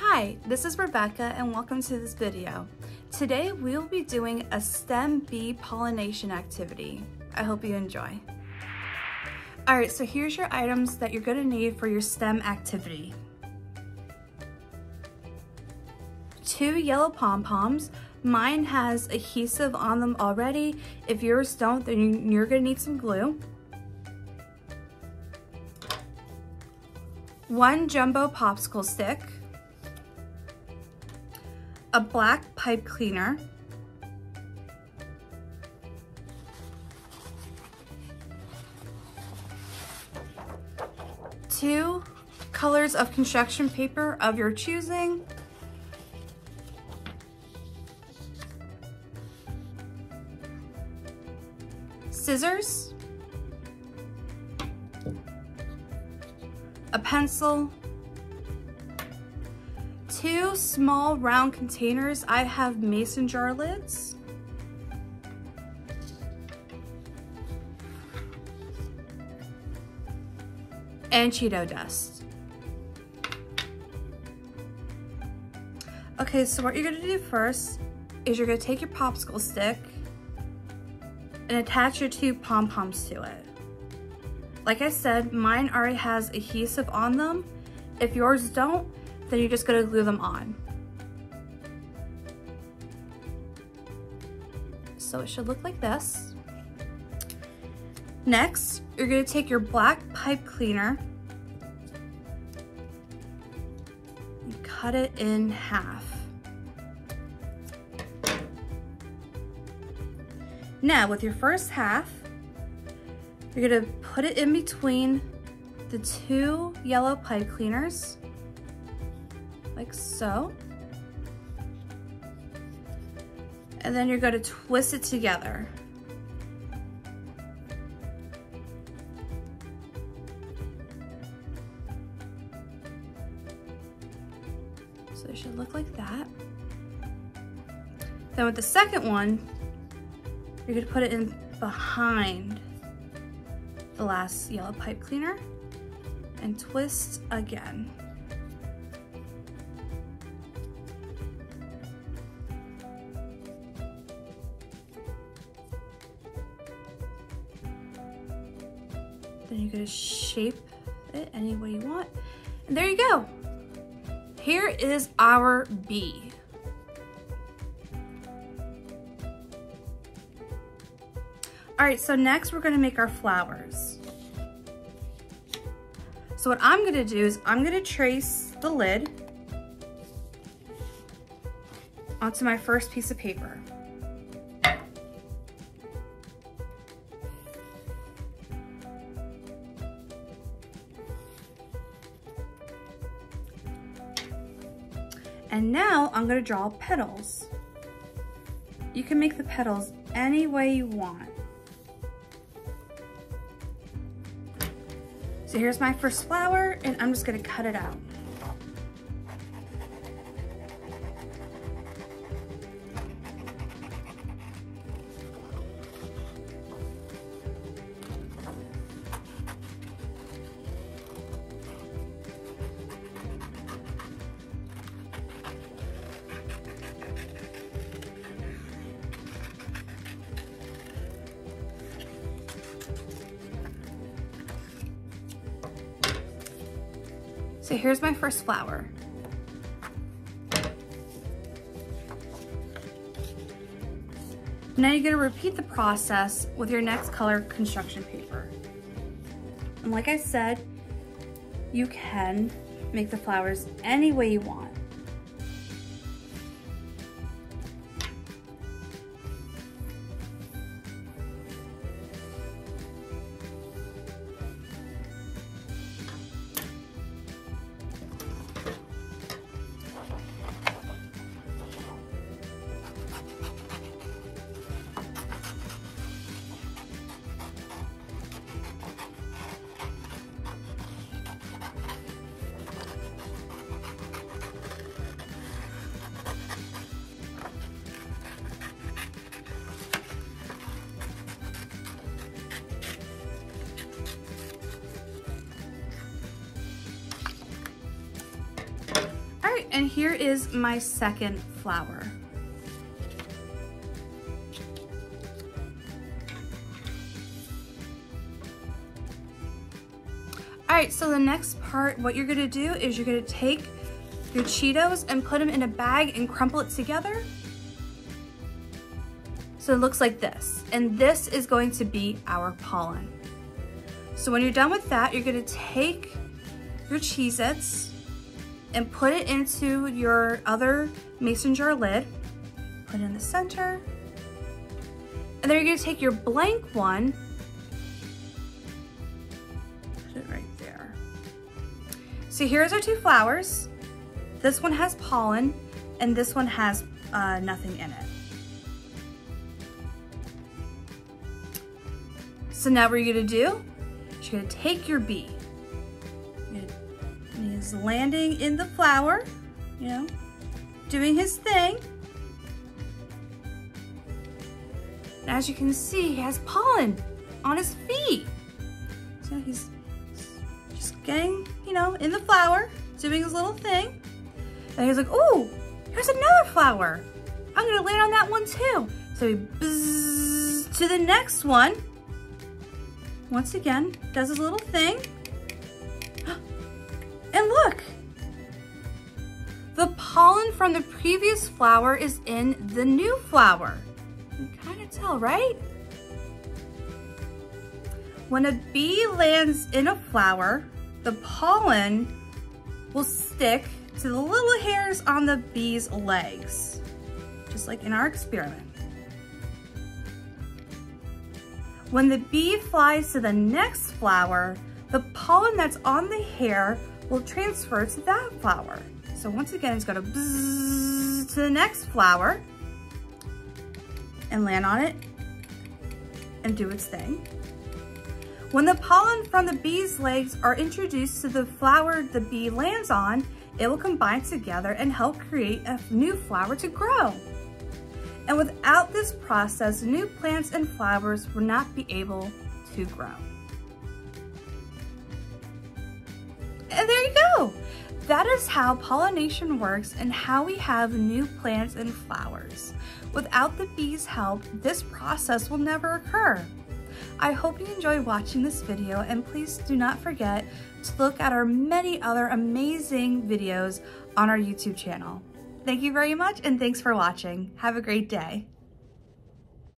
Hi, this is Rebecca and welcome to this video. Today we will be doing a STEM bee pollination activity. I hope you enjoy. All right, so here's your items that you're gonna need for your STEM activity. Two yellow pom-poms. Mine has adhesive on them already. If yours don't, then you're gonna need some glue. One jumbo popsicle stick a black pipe cleaner, two colors of construction paper of your choosing, scissors, a pencil, two small round containers. I have mason jar lids. And Cheeto dust. Okay, so what you're gonna do first is you're gonna take your popsicle stick and attach your two pom-poms to it. Like I said, mine already has adhesive on them. If yours don't, then you're just gonna glue them on. So it should look like this. Next, you're gonna take your black pipe cleaner and cut it in half. Now, with your first half, you're gonna put it in between the two yellow pipe cleaners like so. And then you're gonna twist it together. So it should look like that. Then with the second one, you're gonna put it in behind the last yellow pipe cleaner and twist again. Shape it any way you want. And there you go. Here is our bee. All right, so next we're gonna make our flowers. So what I'm gonna do is I'm gonna trace the lid onto my first piece of paper. And now I'm gonna draw petals. You can make the petals any way you want. So here's my first flower and I'm just gonna cut it out. So here's my first flower. Now you're gonna repeat the process with your next color construction paper. And like I said, you can make the flowers any way you want. And here is my second flower. All right, so the next part, what you're gonna do is you're gonna take your Cheetos and put them in a bag and crumple it together. So it looks like this. And this is going to be our pollen. So when you're done with that, you're gonna take your Cheez-Its and put it into your other mason jar lid. Put it in the center. And then you're gonna take your blank one, put it right there. So here's our two flowers. This one has pollen and this one has uh, nothing in it. So now what you're gonna do, you're gonna take your bee. He's landing in the flower, you know, doing his thing. As you can see, he has pollen on his feet. So he's just getting, you know, in the flower, doing his little thing. And he's like, oh, here's another flower. I'm gonna land on that one too. So he bzzz to the next one. Once again, does his little thing. And look, the pollen from the previous flower is in the new flower. You can kind of tell, right? When a bee lands in a flower, the pollen will stick to the little hairs on the bee's legs, just like in our experiment. When the bee flies to the next flower, the pollen that's on the hair will transfer to that flower. So once again, it's gonna to the next flower and land on it and do its thing. When the pollen from the bee's legs are introduced to the flower the bee lands on, it will combine together and help create a new flower to grow. And without this process, new plants and flowers will not be able to grow. That is how pollination works and how we have new plants and flowers. Without the bees' help, this process will never occur. I hope you enjoyed watching this video and please do not forget to look at our many other amazing videos on our YouTube channel. Thank you very much and thanks for watching. Have a great day.